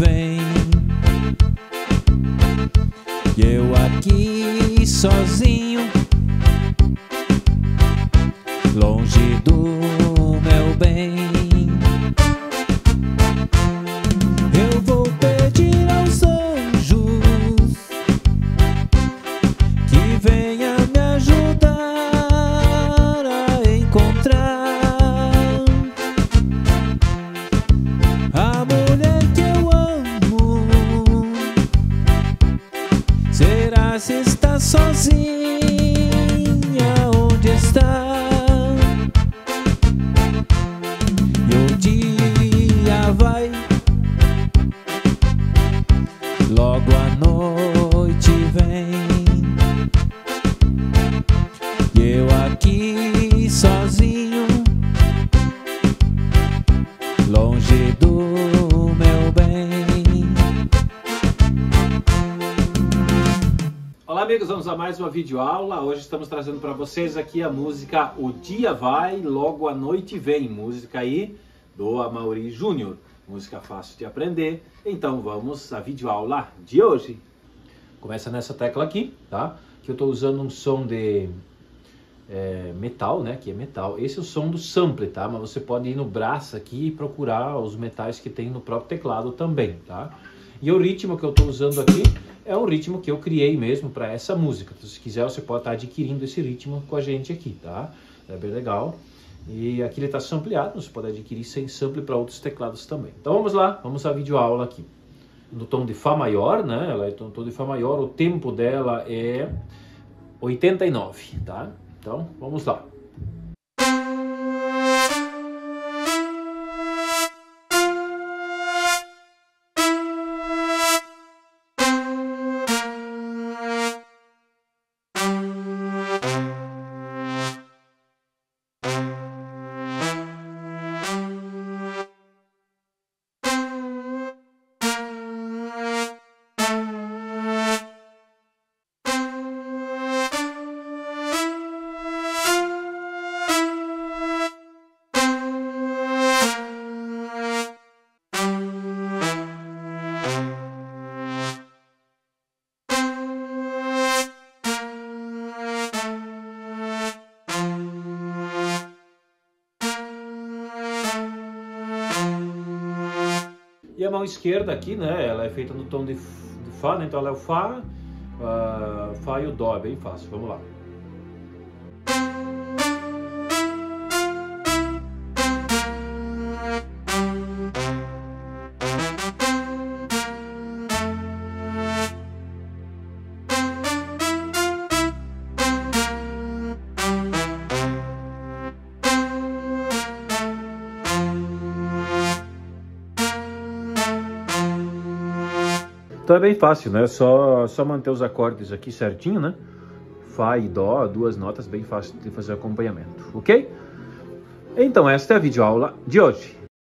vem. E eu aqui sozinho, longe do sozinha? Onde está? E o dia vai, logo a noite vem. E eu aqui sozinho, Vamos a mais uma videoaula. Hoje estamos trazendo para vocês aqui a música O Dia Vai, Logo a Noite Vem, música aí do Amaury Júnior, música fácil de aprender. Então vamos à videoaula de hoje. Começa nessa tecla aqui, tá? Que eu estou usando um som de é, metal, né? Que é metal. Esse é o som do sample, tá? Mas você pode ir no braço aqui e procurar os metais que tem no próprio teclado também, tá? E o ritmo que eu estou usando aqui é um ritmo que eu criei mesmo para essa música. Então, se quiser, você pode estar adquirindo esse ritmo com a gente aqui, tá? É bem legal. E aqui ele está sampleado, você pode adquirir sem sample para outros teclados também. Então vamos lá, vamos à videoaula aqui. No tom de Fá maior, né? Ela é no tom de Fá maior, o tempo dela é 89, tá? Então vamos lá. E a mão esquerda aqui, né? Ela é feita no tom de, Fá, né? Então ela é o Fá, ah, Fá e o Dó, é bem fácil. Vamos lá. Então é bem fácil, né? Só, só manter os acordes aqui certinho, né? Fá e Dó, duas notas, bem fácil de fazer acompanhamento, ok? Então esta é a videoaula de hoje.